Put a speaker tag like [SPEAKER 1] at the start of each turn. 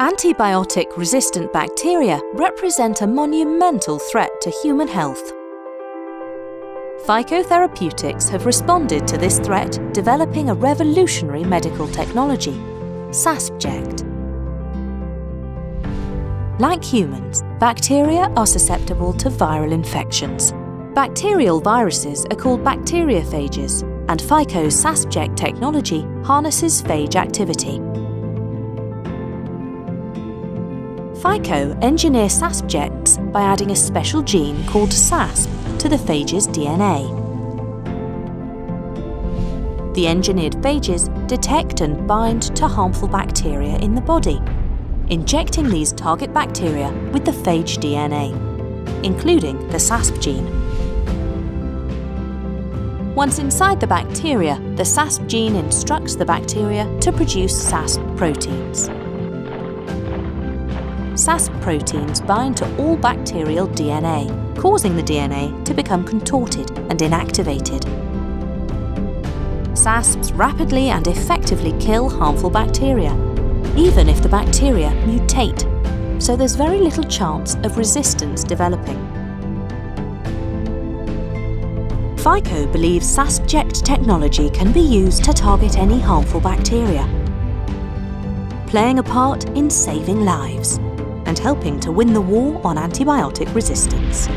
[SPEAKER 1] Antibiotic-resistant bacteria represent a monumental threat to human health. Phico Therapeutics have responded to this threat, developing a revolutionary medical technology, SASPject. Like humans, bacteria are susceptible to viral infections. Bacterial viruses are called bacteriophages, and Phico's SASPject technology harnesses phage activity. Phico engineers SASPjects by adding a special gene called SASP to the phage's DNA. The engineered phages detect and bind to harmful bacteria in the body, injecting these target bacteria with the phage DNA, including the SASP gene. Once inside the bacteria, the SASP gene instructs the bacteria to produce SASP proteins. SASP proteins bind to all bacterial DNA, causing the DNA to become contorted and inactivated. SASPs rapidly and effectively kill harmful bacteria, even if the bacteria mutate, so there's very little chance of resistance developing. Phico believes SASPject technology can be used to target any harmful bacteria, playing a part in saving lives and helping to win the war on antibiotic resistance.